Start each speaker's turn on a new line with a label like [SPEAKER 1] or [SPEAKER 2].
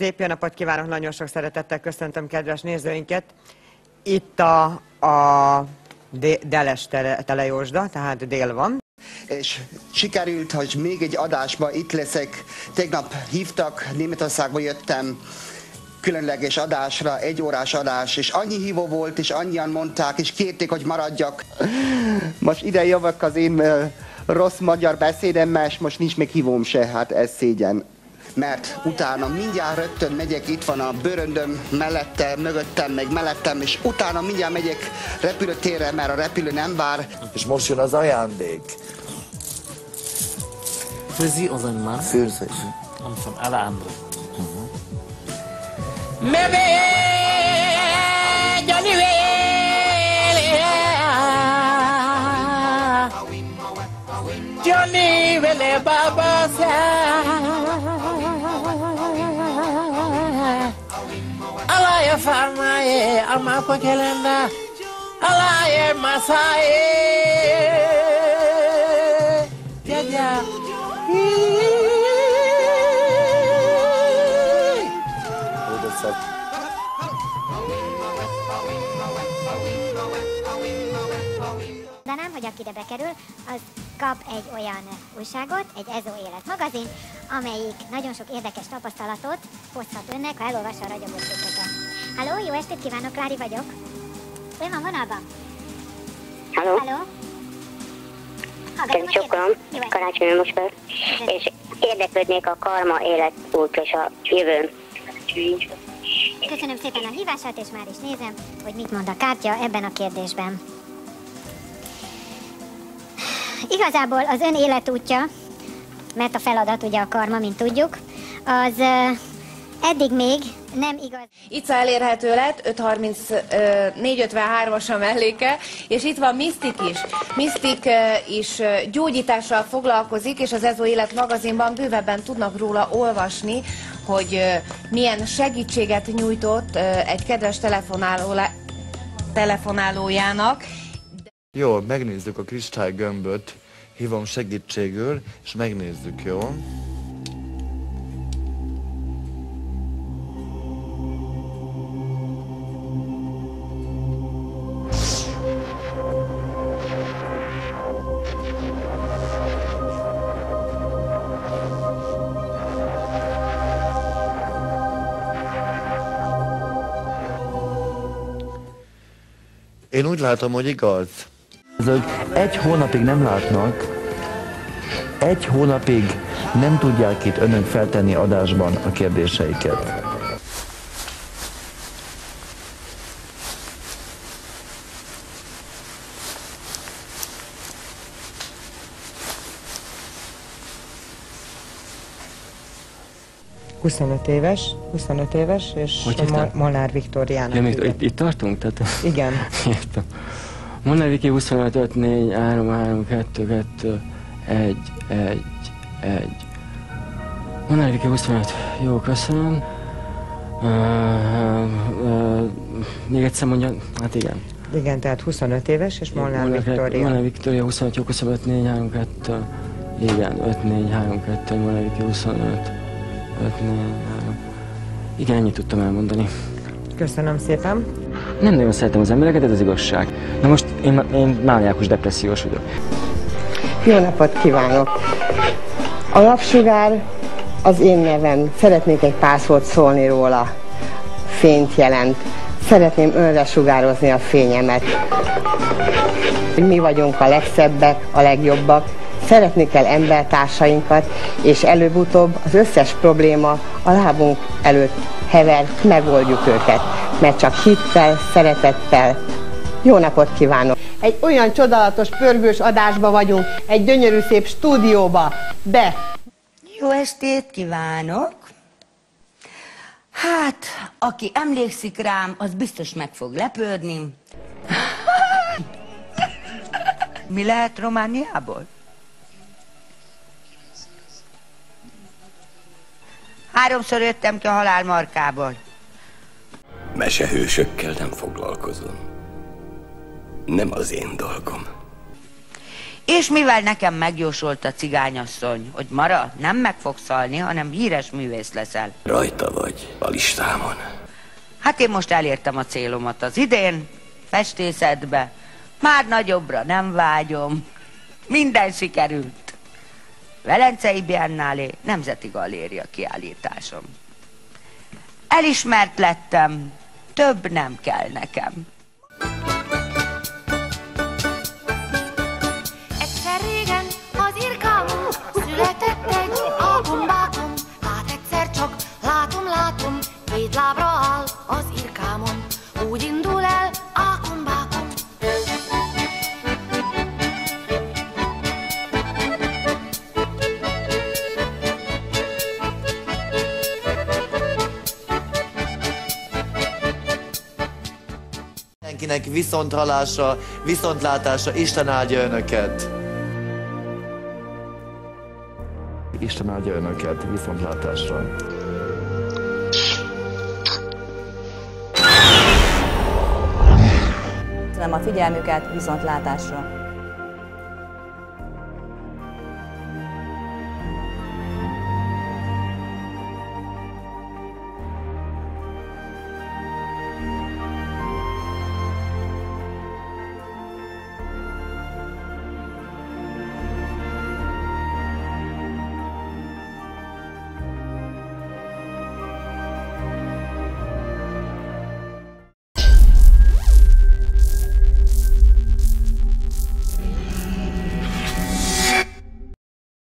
[SPEAKER 1] Szép jó napot kívánok, nagyon sok szeretettel köszöntöm kedves nézőinket. Itt a, a Deles tele, telejósda, tehát dél van.
[SPEAKER 2] és sikerült, hogy még egy adásba itt leszek. Tegnap hívtak, Németországba jöttem, különleges adásra, egy órás adás, és annyi hívó volt, és annyian mondták, és kérték, hogy maradjak. Most ide jövök az én rossz magyar beszédemmel, és most nincs még hívóm se, hát ez szégyen. Mert utána mindjárt rögtön megyek, itt van a bőröndöm mellette, mögöttem, meg mellettem, és utána mindjárt megyek repülőtérre, mert a repülő nem vár.
[SPEAKER 3] És most jön az ajándék.
[SPEAKER 4] Für Sie, unseren Mann,
[SPEAKER 3] Főzés.
[SPEAKER 4] und von alle
[SPEAKER 5] Amapa Kelenda Alaya Masai Jaja
[SPEAKER 6] mondanám, hogy aki ide bekerül, az kap egy olyan újságot, egy Ezo Élet magazin, amelyik nagyon sok érdekes tapasztalatot hozhat önnek, ha elolvassa a ragyogó. Halló, jó estét kívánok, Klári vagyok. Ön van vonalban?
[SPEAKER 7] Halló,
[SPEAKER 6] Halló? Hallgatom
[SPEAKER 7] én
[SPEAKER 6] a
[SPEAKER 7] Csokrom,
[SPEAKER 6] kérdést. Jó estét.
[SPEAKER 7] Karácsony most fel, és érdeklődnék a karma életút és a jövőn.
[SPEAKER 6] Köszönöm szépen a hívását, és már is nézem, hogy mit mond a kártya ebben a kérdésben. Igazából az ön életútja, mert a feladat ugye a karma, mint tudjuk, az eddig még nem igaz.
[SPEAKER 8] Ica elérhető lett, 530, ö, 453-as a melléke, és itt van Mystic is. Ö, is gyógyítással foglalkozik, és az Ezo Élet magazinban bővebben tudnak róla olvasni, hogy milyen segítséget nyújtott egy kedves telefonáló telefonálójának.
[SPEAKER 3] Jó, megnézzük a kristálygömböt, hívom segítségül, és megnézzük, jó? Én úgy látom, hogy igaz.
[SPEAKER 9] Egy hónapig nem látnak, egy hónapig nem tudják itt önök feltenni adásban a kérdéseiket.
[SPEAKER 1] 25 éves, 25 éves, és
[SPEAKER 4] Hogy hívták?
[SPEAKER 1] Mo- Molnár Viktoriának.
[SPEAKER 4] Ja, még itt, itt tartunk? Tehát,
[SPEAKER 1] Igen.
[SPEAKER 4] értem. Mondnál Viki 25, 5, 4, 3, 3, 2, 2, 1, 1, 1. Mondnál Viki 25. Jó, köszönöm. Uh, uh, uh, még egyszer mondja, hát igen.
[SPEAKER 1] Igen, tehát 25 éves, és Molnár
[SPEAKER 4] Molnár
[SPEAKER 1] Viktória.
[SPEAKER 4] Molnár Viktória 25, jó, köszönöm, 5, 4, 3, 2. Igen, 5, 4, 3, 2, Molnár Viki 25. 5, 4, 3. Igen, ennyit tudtam elmondani.
[SPEAKER 1] Köszönöm szépen.
[SPEAKER 4] Nem nagyon szeretem az embereket, ez az igazság. Na most én, én mániákus depressziós vagyok.
[SPEAKER 10] Jó napot kívánok! A napsugár az én nevem. Szeretnék egy pár szót szólni róla. Fényt jelent. Szeretném önre sugározni a fényemet. Mi vagyunk a legszebbek, a legjobbak. Szeretni kell embertársainkat, és előbb-utóbb az összes probléma a lábunk előtt hever, megoldjuk őket. Mert csak hittel, szeretettel. Jó napot kívánok! Egy olyan csodálatos, pörgős adásba vagyunk, egy gyönyörű szép stúdióba. Be!
[SPEAKER 11] Jó estét kívánok! Hát, aki emlékszik rám, az biztos meg fog lepődni. Mi lehet Romániából? Háromszor jöttem ki a halál markából.
[SPEAKER 12] Mesehősökkel nem foglalkozom. Nem az én dolgom.
[SPEAKER 11] És mivel nekem megjósolt a cigányasszony, hogy Mara, nem meg fogsz halni, hanem híres művész leszel.
[SPEAKER 12] Rajta vagy a listámon.
[SPEAKER 11] Hát én most elértem a célomat az idén, festészetbe. Már nagyobbra nem vágyom. Minden sikerült. Velencei Biennálé, Nemzeti Galéria kiállításom. Elismert lettem, több nem kell nekem.
[SPEAKER 13] Egyszer régen az irkámon született egy alkombákom. Hát egyszer csak látom, látom, két lábra
[SPEAKER 3] Mindenkinek viszont viszontlátása, Isten áldja önöket!
[SPEAKER 9] Isten áldja önöket viszontlátásra.
[SPEAKER 14] Köszönöm a figyelmüket, viszontlátásra!